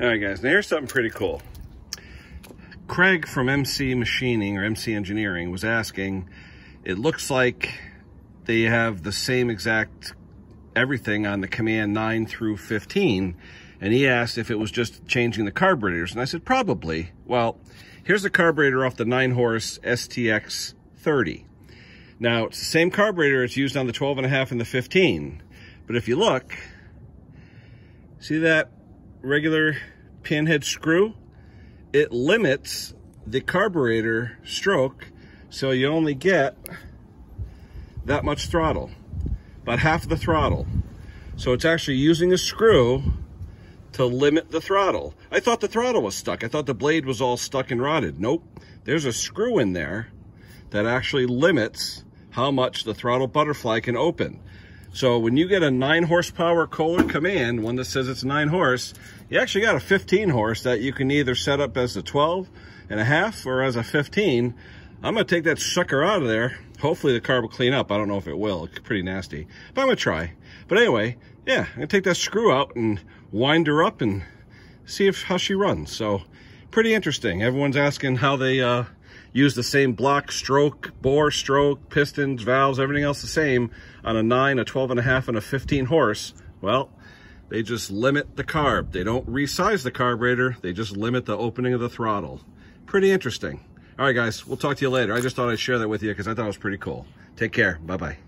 All right, guys, now here's something pretty cool. Craig from MC Machining or MC Engineering was asking, it looks like they have the same exact everything on the command 9 through 15, and he asked if it was just changing the carburetors, and I said, probably. Well, here's the carburetor off the 9-horse STX 30. Now, it's the same carburetor it's used on the 12 and a half and the 15, but if you look, see that regular pinhead screw, it limits the carburetor stroke so you only get that much throttle, about half the throttle. So it's actually using a screw to limit the throttle. I thought the throttle was stuck. I thought the blade was all stuck and rotted. Nope, there's a screw in there that actually limits how much the throttle butterfly can open. So when you get a nine horsepower Kohler command, one that says it's nine horse, you actually got a 15 horse that you can either set up as a 12 and a half or as a 15. I'm gonna take that sucker out of there. Hopefully the car will clean up. I don't know if it will, it's pretty nasty, but I'm gonna try. But anyway, yeah, I'm gonna take that screw out and wind her up and see if how she runs. So pretty interesting. Everyone's asking how they uh, use the same block stroke, bore stroke, pistons, valves, everything else the same on a 9, a 12 and a half, and a 15 horse. Well, they just limit the carb. They don't resize the carburetor. They just limit the opening of the throttle. Pretty interesting. All right, guys, we'll talk to you later. I just thought I'd share that with you because I thought it was pretty cool. Take care. Bye-bye.